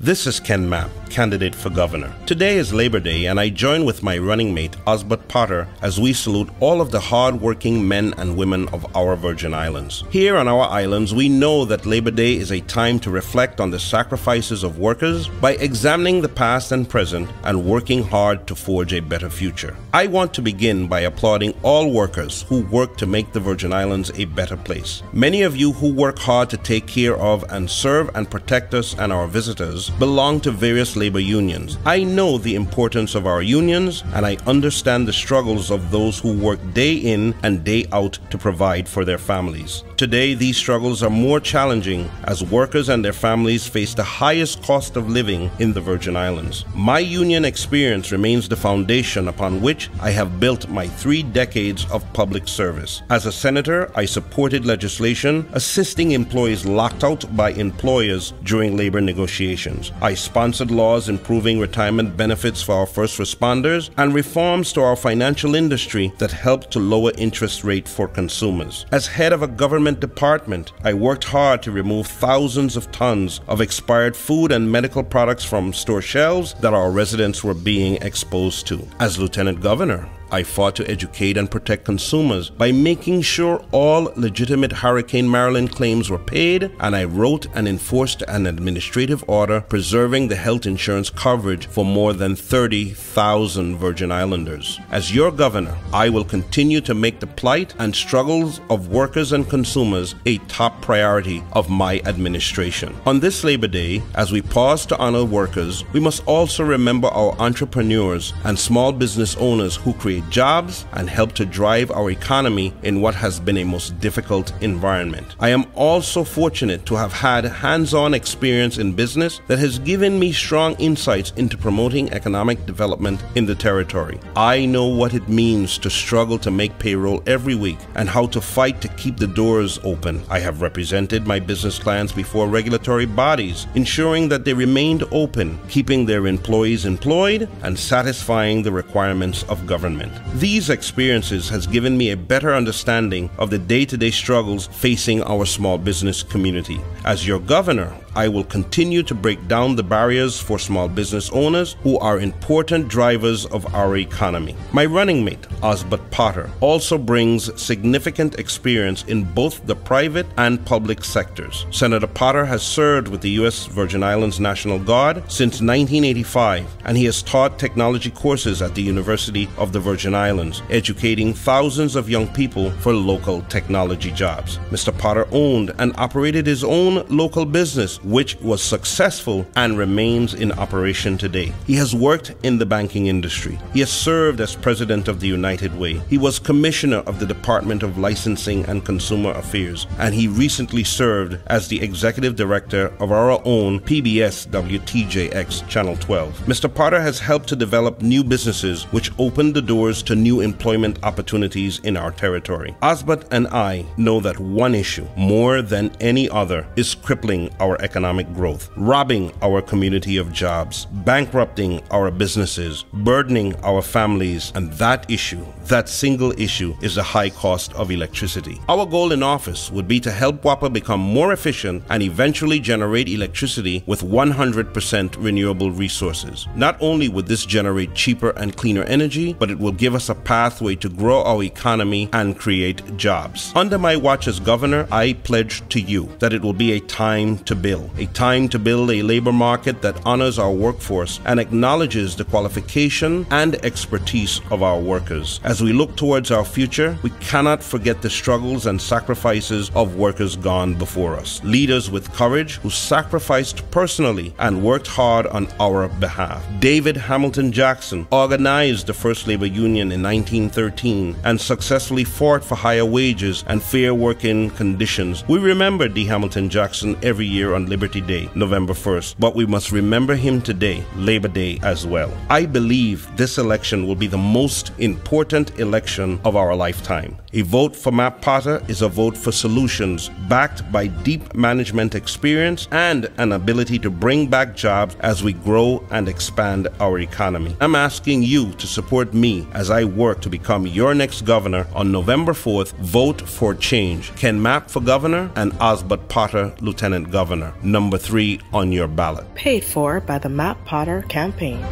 This is Ken Mapp, candidate for governor. Today is Labor Day, and I join with my running mate, Osbert Potter, as we salute all of the hard-working men and women of our Virgin Islands. Here on our islands, we know that Labor Day is a time to reflect on the sacrifices of workers by examining the past and present and working hard to forge a better future. I want to begin by applauding all workers who work to make the Virgin Islands a better place. Many of you who work hard to take care of and serve and protect us and our visitors belong to various labor unions. I know the importance of our unions and I understand the struggles of those who work day in and day out to provide for their families. Today, these struggles are more challenging as workers and their families face the highest cost of living in the Virgin Islands. My union experience remains the foundation upon which I have built my three decades of public service. As a senator, I supported legislation assisting employees locked out by employers during labor negotiations. I sponsored laws improving retirement benefits for our first responders and reforms to our financial industry that helped to lower interest rate for consumers. As head of a government department, I worked hard to remove thousands of tons of expired food and medical products from store shelves that our residents were being exposed to. As Lieutenant Governor, I fought to educate and protect consumers by making sure all legitimate Hurricane Marilyn claims were paid, and I wrote and enforced an administrative order preserving the health insurance coverage for more than 30,000 Virgin Islanders. As your governor, I will continue to make the plight and struggles of workers and consumers a top priority of my administration. On this Labor Day, as we pause to honor workers, we must also remember our entrepreneurs and small business owners who create create jobs and help to drive our economy in what has been a most difficult environment. I am also fortunate to have had hands on experience in business that has given me strong insights into promoting economic development in the territory. I know what it means to struggle to make payroll every week and how to fight to keep the doors open. I have represented my business clients before regulatory bodies, ensuring that they remained open, keeping their employees employed, and satisfying the requirements of government. These experiences has given me a better understanding of the day-to-day struggles facing our small business community. As your governor, I will continue to break down the barriers for small business owners who are important drivers of our economy. My running mate, Osbert Potter, also brings significant experience in both the private and public sectors. Senator Potter has served with the U.S. Virgin Islands National Guard since 1985, and he has taught technology courses at the University of the Virgin Islands, educating thousands of young people for local technology jobs. Mr. Potter owned and operated his own local business which was successful and remains in operation today. He has worked in the banking industry. He has served as president of the United Way. He was commissioner of the Department of Licensing and Consumer Affairs, and he recently served as the executive director of our own PBS WTJX Channel 12. Mr. Potter has helped to develop new businesses which opened the doors to new employment opportunities in our territory. Osbert and I know that one issue, more than any other, is crippling our economic growth, robbing our community of jobs, bankrupting our businesses, burdening our families, and that issue, that single issue, is the high cost of electricity. Our goal in office would be to help WAPA become more efficient and eventually generate electricity with 100% renewable resources. Not only would this generate cheaper and cleaner energy, but it will give us a pathway to grow our economy and create jobs. Under my watch as governor, I pledge to you that it will be a time to build a time to build a labor market that honors our workforce and acknowledges the qualification and expertise of our workers. As we look towards our future, we cannot forget the struggles and sacrifices of workers gone before us. Leaders with courage who sacrificed personally and worked hard on our behalf. David Hamilton Jackson organized the first labor union in 1913 and successfully fought for higher wages and fair working conditions. We remember D. Hamilton Jackson every year on Liberty Day, November 1st, but we must remember him today, Labor Day as well. I believe this election will be the most important election of our lifetime. A vote for Mapp Potter is a vote for solutions backed by deep management experience and an ability to bring back jobs as we grow and expand our economy. I'm asking you to support me as I work to become your next governor on November 4th. Vote for change. Ken Mapp for governor and Osbert Potter lieutenant governor. Number three on your ballot. Paid for by the Mapp Potter campaign.